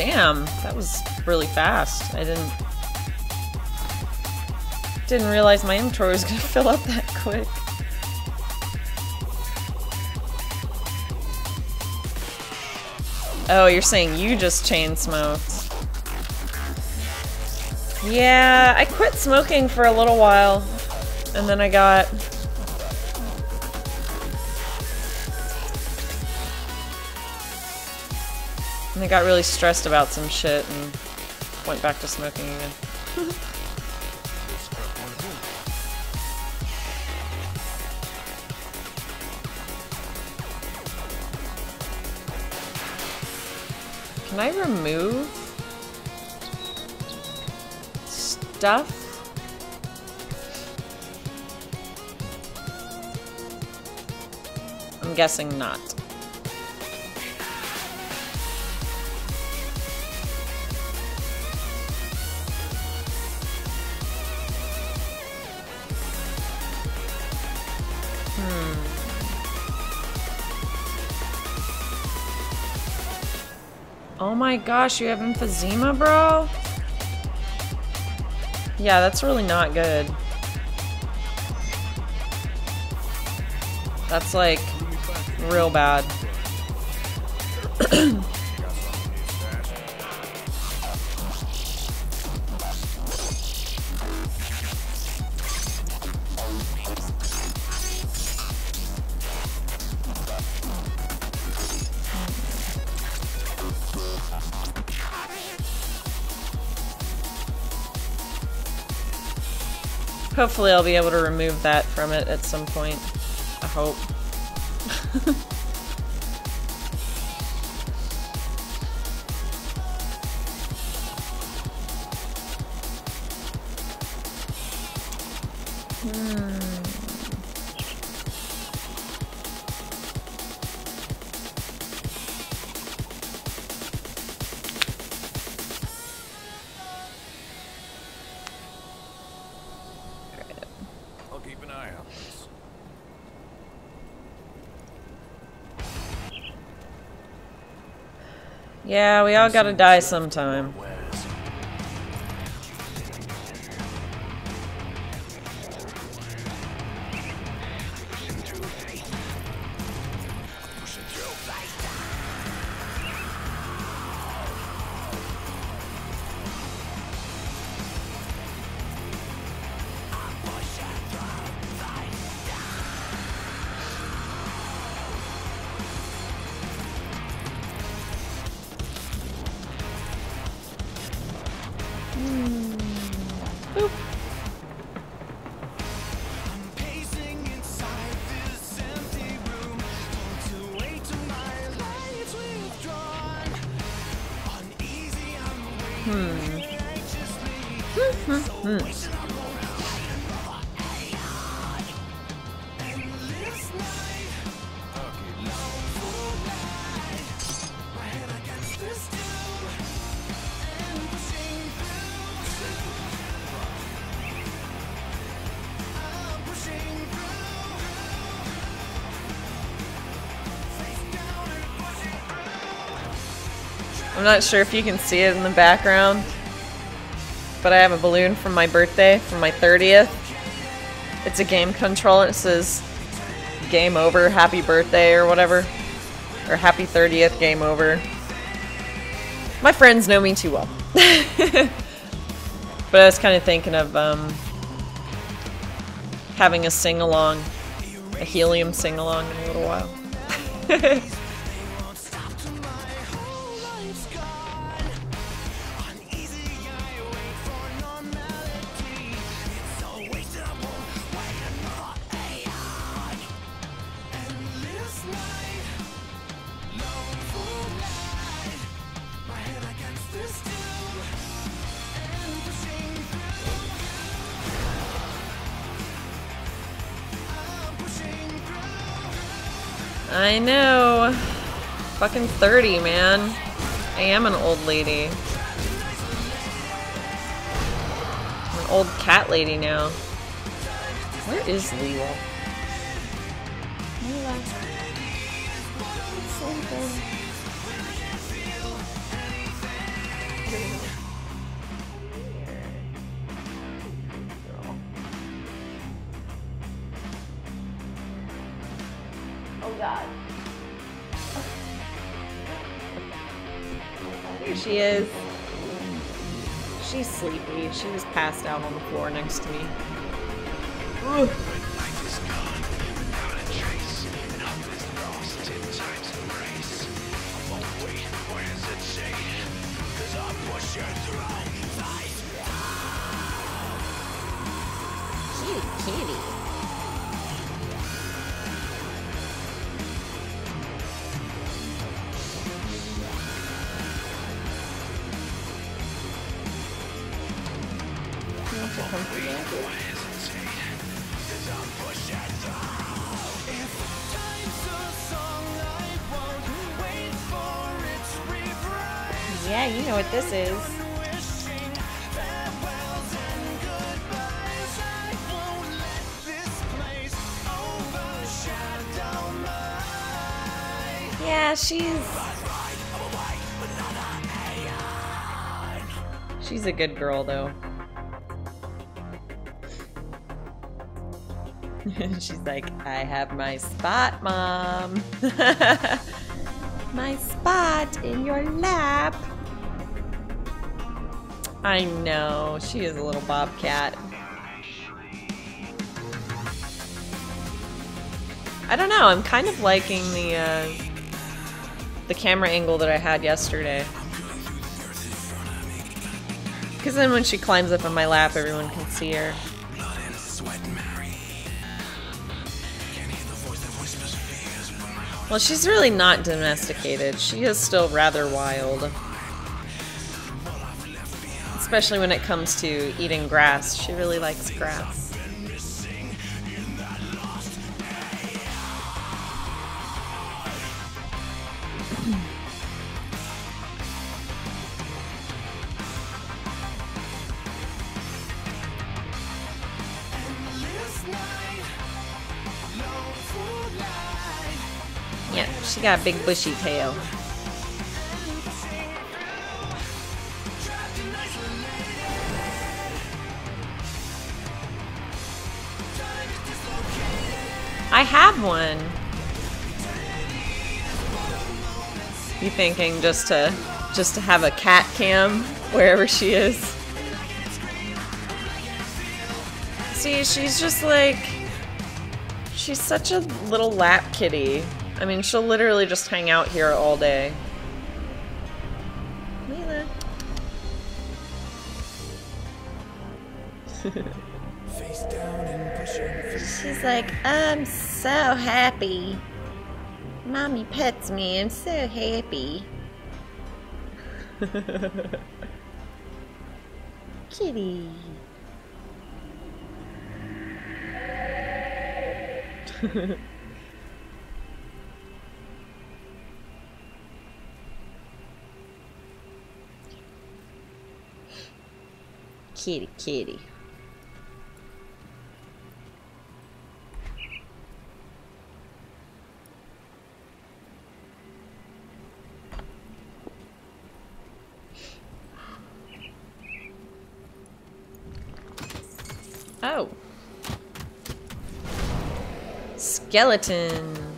Damn, that was really fast. I didn't didn't realize my inventory was gonna fill up that quick. Oh, you're saying you just chain smoked. Yeah, I quit smoking for a little while. And then I got... And I got really stressed about some shit and went back to smoking again. Can I remove stuff? I'm guessing not. My gosh, you have emphysema, bro? Yeah, that's really not good. That's like real bad. Hopefully I'll be able to remove that from it at some point. I hope. keep an eye. Yeah, we all gotta die sometime. I'm I'm not sure if you can see it in the background, but I have a balloon from my birthday, from my 30th. It's a game controller. it says game over, happy birthday or whatever. Or happy 30th, game over. My friends know me too well. but I was kind of thinking of um, having a sing along, a helium sing along in a little while. I know. Fucking 30, man. I am an old lady. I'm an old cat lady now. Where is Leela? Oh god. Here she is. She's sleepy. She was passed out on the floor next to me. Ugh. Yeah, you know what this is. Yeah, she's. She's a good girl, though. And she's like, I have my spot, mom. my spot in your lap. I know, she is a little bobcat. I don't know, I'm kind of liking the uh, the camera angle that I had yesterday. Because then when she climbs up on my lap, everyone can see her. Well, she's really not domesticated. She is still rather wild. Especially when it comes to eating grass. She really likes grass. She got a big bushy tail. I have one. You thinking just to just to have a cat cam wherever she is? See, she's just like she's such a little lap kitty. I mean, she'll literally just hang out here all day. Mila. Face down and pushing. She's like, I'm so happy. Mommy pets me. I'm so happy. Kitty. kitty, kitty. Oh. Skeletons.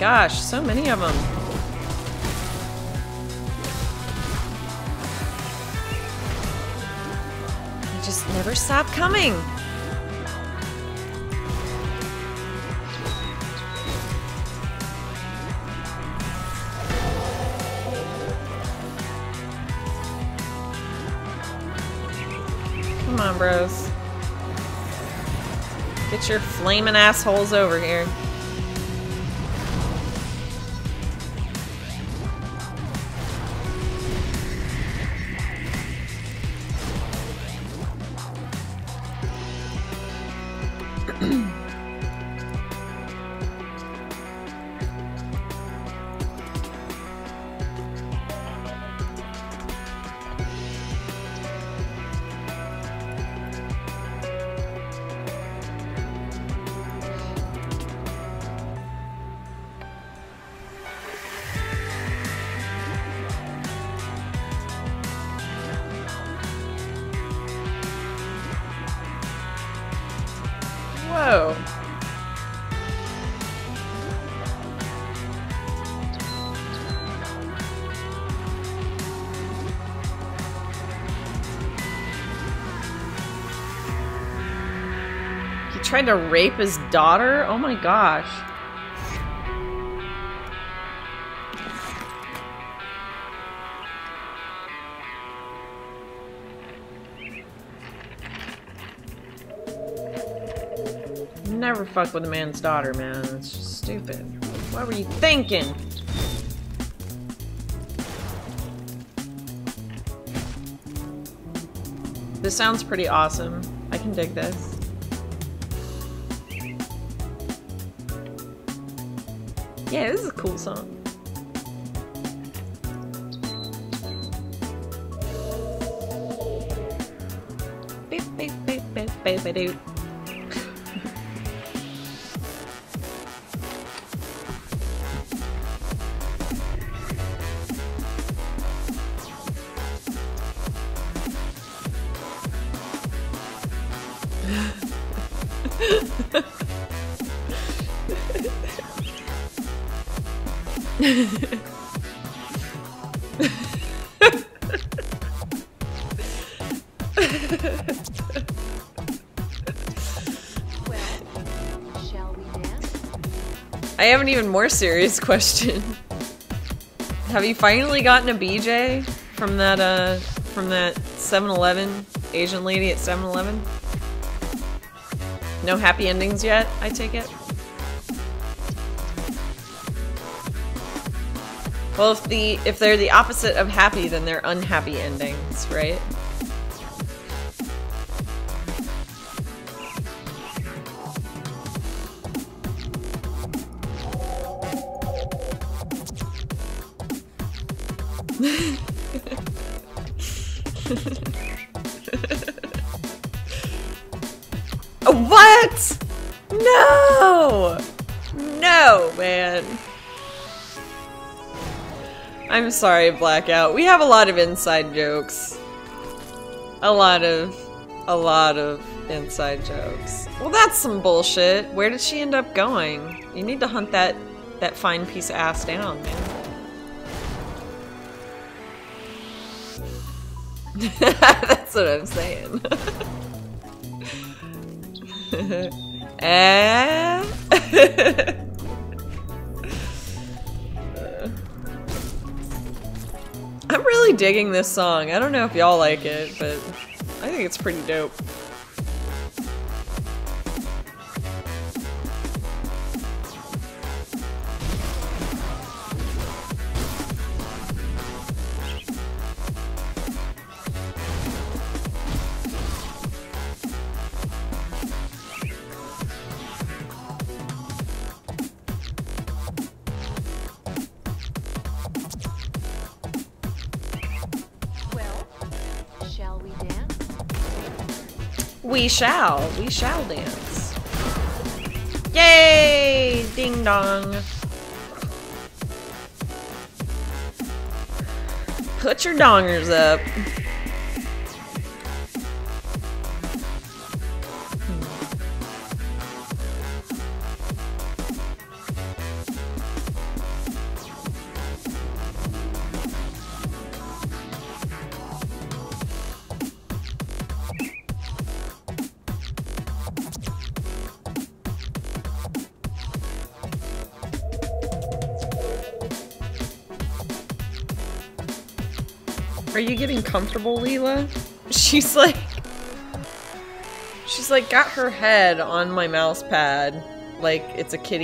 Gosh, so many of them. They just never stop coming. Come on, bros. Get your flaming assholes over here. Tried to rape his daughter? Oh my gosh. Never fuck with a man's daughter, man. It's just stupid. What were you thinking? This sounds pretty awesome. I can dig this. Yeah, this is a cool song. Beep, beep, beep, I have an even more serious question. Have you finally gotten a BJ from that uh from that 7-Eleven Asian lady at 7-Eleven? No happy endings yet, I take it? Well, if the if they're the opposite of happy, then they're unhappy endings, right? What? No! No, man. I'm sorry, Blackout. We have a lot of inside jokes. A lot of, a lot of inside jokes. Well, that's some bullshit. Where did she end up going? You need to hunt that, that fine piece of ass down, man. that's what I'm saying. Eh? I'm really digging this song. I don't know if y'all like it, but I think it's pretty dope. We shall. We shall dance. Yay! Ding dong. Put your dongers up. Are you getting comfortable, Leela? She's like... She's like got her head on my mouse pad like it's a kitty